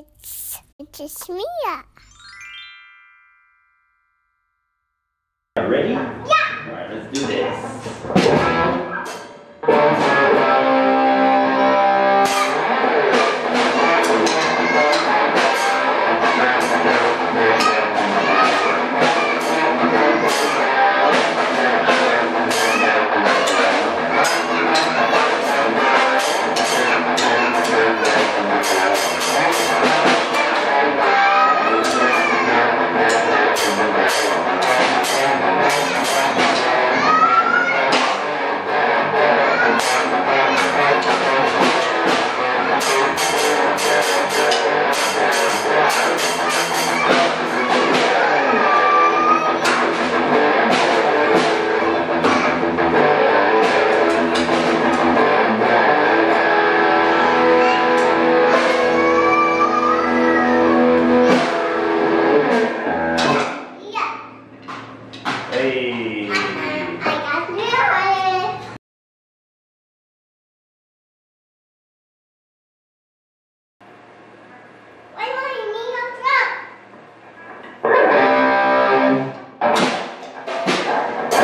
It's it's Mia. Ready? Yeah. All right, let's do this.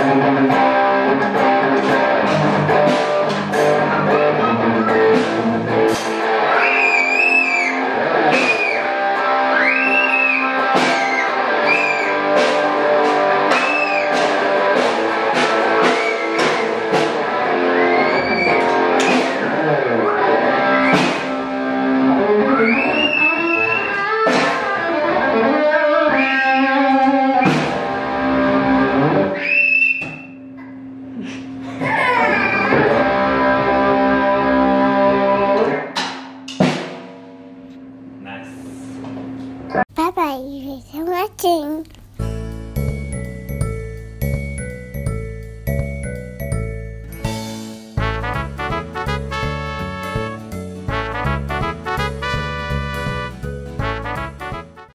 Música Nice. Bye bye. Thanks for watching.